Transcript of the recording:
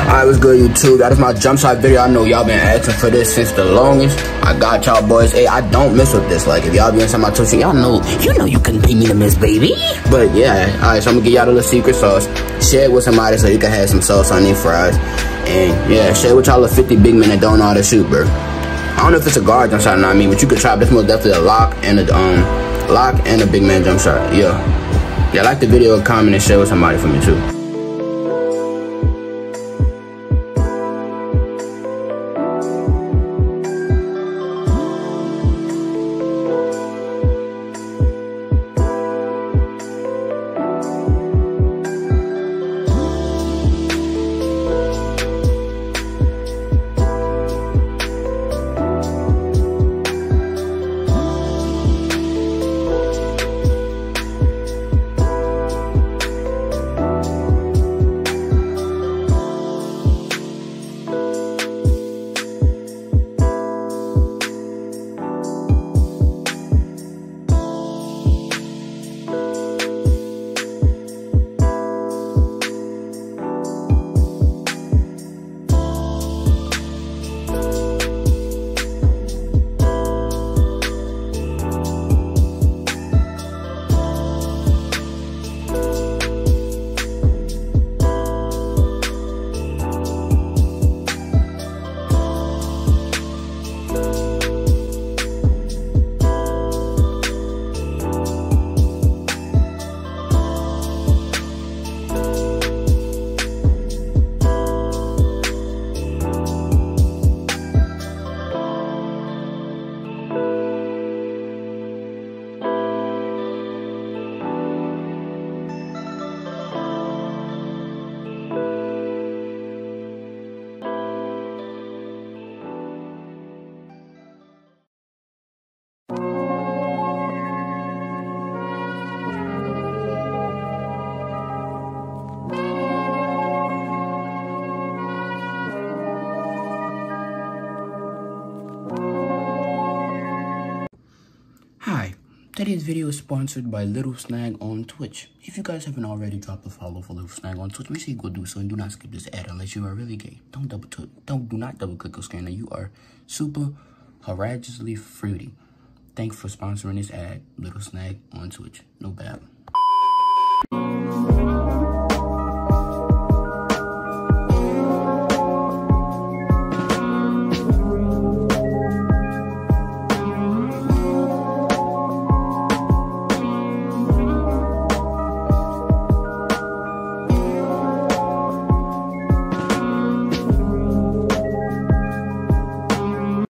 Alright, what's good, YouTube? That is my jump shot video. I know y'all been asking for this since the longest. I got y'all boys. Hey, I don't miss with this. Like, if y'all be inside my Twitch, y'all know, you know you can beat me to miss, baby. But yeah, alright, so I'm gonna give y'all the little secret sauce. Share it with somebody so you can have some sauce on these fries. And yeah, share with y'all the 50 big men that don't know how to shoot, bro. I don't know if it's a guard jump shot or not, me, but you could try. This most definitely a lock and a um lock and a big man jump shot. Yeah. Yeah, like the video, comment, and share with somebody for me too. Today's video is sponsored by Little Snag on Twitch. If you guys haven't already dropped a follow for Little Snag on Twitch, make sure you go do so and do not skip this ad unless you are really gay. Don't double click. don't do not double click your screen. You are super horrendously fruity. Thanks for sponsoring this ad, Little Snag on Twitch. No bad.